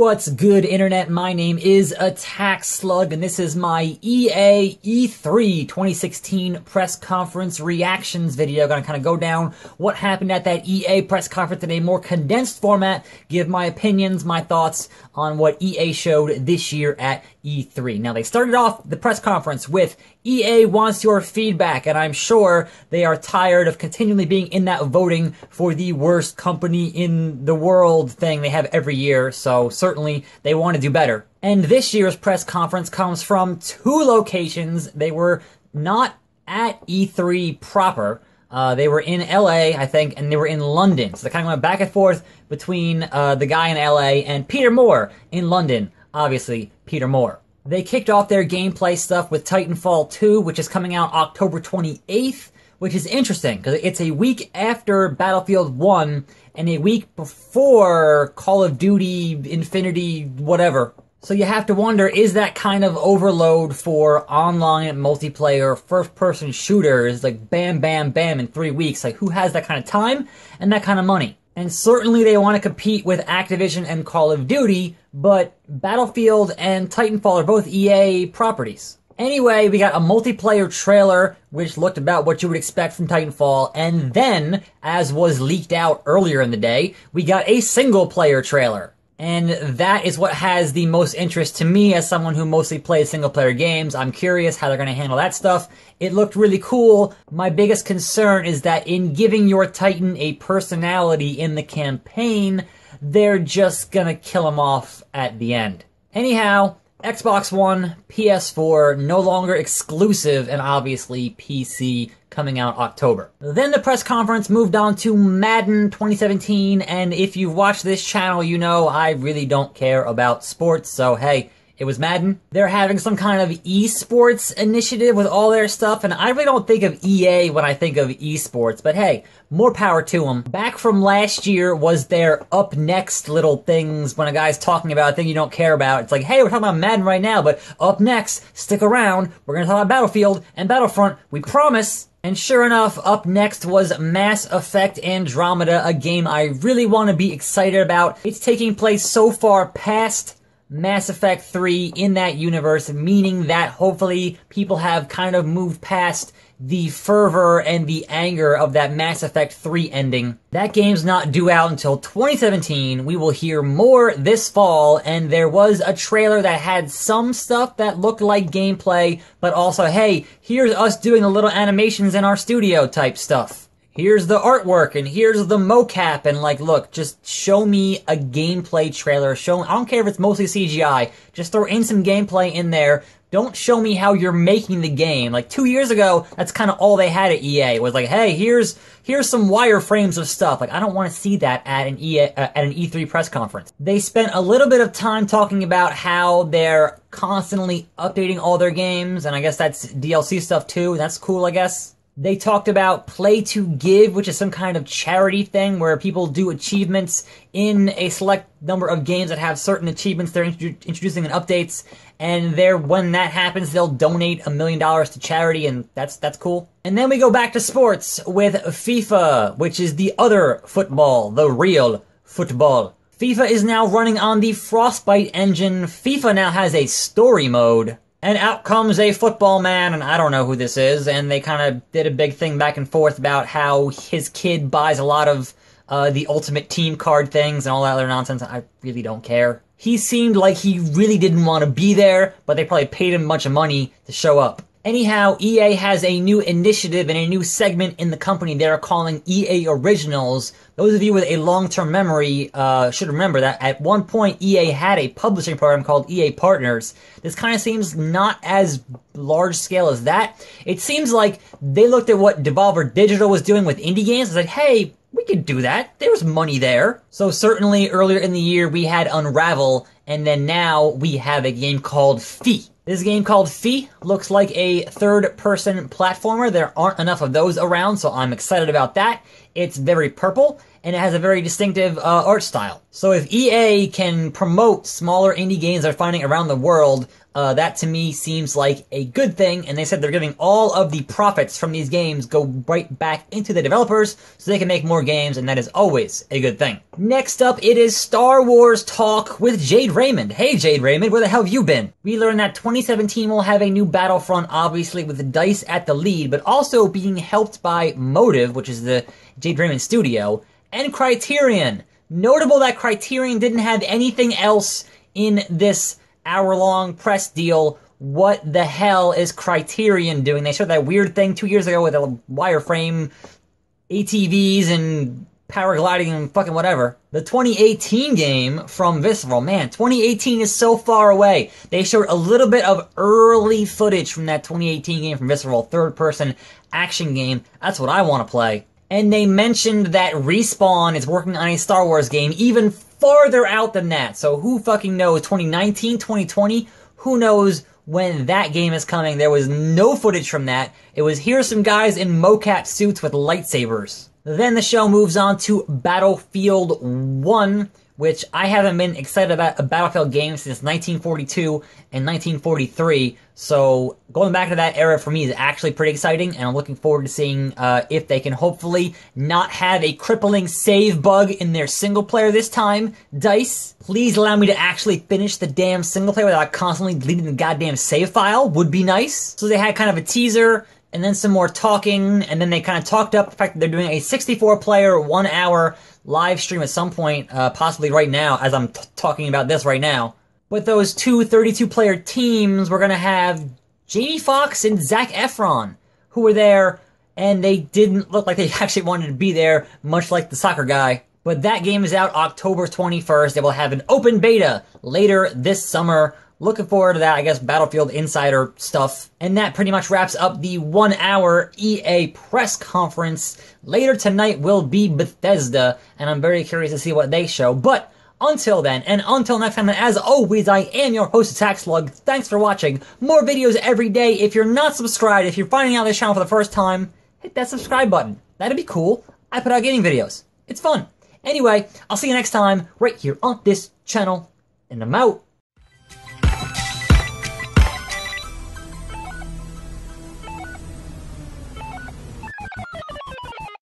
What's good, Internet? My name is Attack Slug, and this is my EA E3 2016 press conference reactions video. Gonna kind of go down what happened at that EA press conference in a more condensed format, give my opinions, my thoughts on what EA showed this year at E3. Now, they started off the press conference with EA wants your feedback, and I'm sure they are tired of continually being in that voting for the worst company in the world thing they have every year, so certainly they want to do better. And this year's press conference comes from two locations. They were not at E3 proper. Uh, they were in LA, I think, and they were in London. So they kind of went back and forth between uh, the guy in LA and Peter Moore in London. Obviously, Peter Moore. They kicked off their gameplay stuff with Titanfall 2, which is coming out October 28th, which is interesting because it's a week after Battlefield 1 and a week before Call of Duty Infinity whatever. So you have to wonder, is that kind of overload for online multiplayer first person shooters, like bam, bam, bam in three weeks? Like who has that kind of time and that kind of money? And certainly they want to compete with Activision and Call of Duty, but Battlefield and Titanfall are both EA properties. Anyway, we got a multiplayer trailer, which looked about what you would expect from Titanfall, and then, as was leaked out earlier in the day, we got a single player trailer. And that is what has the most interest to me as someone who mostly plays single player games. I'm curious how they're going to handle that stuff. It looked really cool. My biggest concern is that in giving your Titan a personality in the campaign, they're just going to kill him off at the end. Anyhow, Xbox One, PS4, no longer exclusive, and obviously PC coming out October. Then the press conference moved on to Madden 2017, and if you've watched this channel, you know I really don't care about sports, so hey, it was Madden. They're having some kind of esports initiative with all their stuff, and I really don't think of EA when I think of esports, but hey, more power to them. Back from last year was their up next little things when a guy's talking about a thing you don't care about. It's like, hey, we're talking about Madden right now, but up next, stick around, we're gonna talk about Battlefield and Battlefront, we promise. And sure enough, up next was Mass Effect Andromeda, a game I really want to be excited about. It's taking place so far past Mass Effect 3 in that universe, meaning that hopefully people have kind of moved past the fervor and the anger of that Mass Effect 3 ending. That game's not due out until 2017. We will hear more this fall, and there was a trailer that had some stuff that looked like gameplay, but also, hey, here's us doing the little animations in our studio type stuff here's the artwork and here's the mocap and like look just show me a gameplay trailer. Show i don't care if it's mostly cgi just throw in some gameplay in there. Don't show me how you're making the game. Like two years ago that's kind of all they had at ea was like hey here's here's some wireframes of stuff. Like i don't want to see that at an ea uh, at an e3 press conference. They spent a little bit of time talking about how they're constantly updating all their games and i guess that's dlc stuff too. That's cool i guess they talked about Play to Give, which is some kind of charity thing where people do achievements in a select number of games that have certain achievements they're introducing in updates. And there, when that happens, they'll donate a million dollars to charity, and that's that's cool. And then we go back to sports with FIFA, which is the other football, the real football. FIFA is now running on the Frostbite engine. FIFA now has a story mode and out comes a football man, and I don't know who this is, and they kind of did a big thing back and forth about how his kid buys a lot of uh, the ultimate team card things and all that other nonsense. I really don't care. He seemed like he really didn't want to be there, but they probably paid him a bunch of money to show up. Anyhow, EA has a new initiative and a new segment in the company they are calling EA Originals. Those of you with a long-term memory uh, should remember that at one point EA had a publishing program called EA Partners. This kind of seems not as large scale as that. It seems like they looked at what Devolver Digital was doing with indie games and said, hey, we could do that. There was money there. So certainly earlier in the year we had Unravel, and then now we have a game called Fe. This game called Fe looks like a third person platformer. There aren't enough of those around, so I'm excited about that. It's very purple and it has a very distinctive uh, art style. So if EA can promote smaller indie games they're finding around the world, uh, that to me seems like a good thing. And they said they're giving all of the profits from these games go right back into the developers so they can make more games, and that is always a good thing. Next up, it is Star Wars talk with Jade Raymond. Hey, Jade Raymond, where the hell have you been? We learned that 2017 will have a new Battlefront, obviously with DICE at the lead, but also being helped by Motive, which is the Jade Raymond studio, and Criterion. Notable that Criterion didn't have anything else in this hour long press deal. What the hell is Criterion doing? They showed that weird thing two years ago with a wireframe ATVs and paragliding and fucking whatever. The 2018 game from Visceral, man, 2018 is so far away. They showed a little bit of early footage from that 2018 game from Visceral, third person action game. That's what I want to play. And they mentioned that Respawn is working on a Star Wars game even farther out than that. So who fucking knows? 2019, 2020? Who knows when that game is coming? There was no footage from that. It was here's some guys in mocap suits with lightsabers. Then the show moves on to Battlefield 1, which I haven't been excited about a Battlefield game since 1942 and 1943. So going back to that era for me is actually pretty exciting, and I'm looking forward to seeing uh, if they can hopefully not have a crippling save bug in their single player this time. Dice, please allow me to actually finish the damn single player without constantly deleting the goddamn save file. Would be nice. So they had kind of a teaser and then some more talking, and then they kind of talked up the fact that they're doing a 64 player, one hour live stream at some point, uh, possibly right now, as I'm t- talking about this right now. With those two 32 player teams, we're going to have Jamie Foxx and Zac Efron, who were there, and they didn't look like they actually wanted to be there, much like the soccer guy. But that game is out October 21st. They will have an open beta later this summer. Looking forward to that, I guess, Battlefield Insider stuff. And that pretty much wraps up the one hour EA press conference. Later tonight will be Bethesda, and I'm very curious to see what they show. But until then, and until next time, and as always, I am your host, Attack. Thanks for watching. More videos every day. If you're not subscribed, if you're finding out this channel for the first time, hit that subscribe button. That'd be cool. I put out gaming videos. It's fun. Anyway, I'll see you next time, right here on this channel, and I'm out.